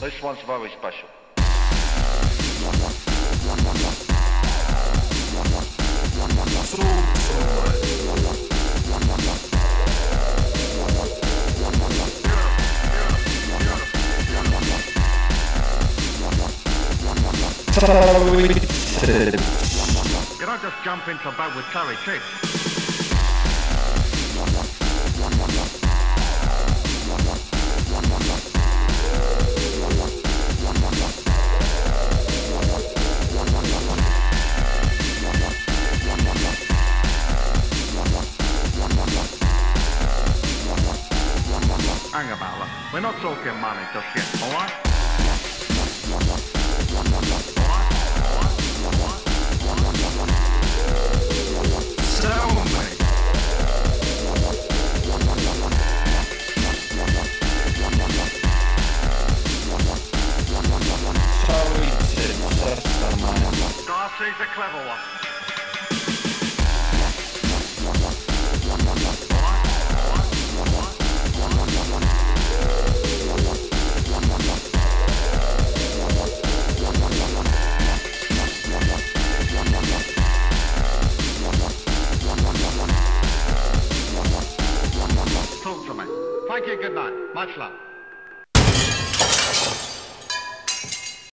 This one's very special. You don't just jump into bed with Terry Tibbs. Hang about it. We're not talking money just yet, alright? Tell me. Darcy's a clever one. To me. Thank you, good night. Much love.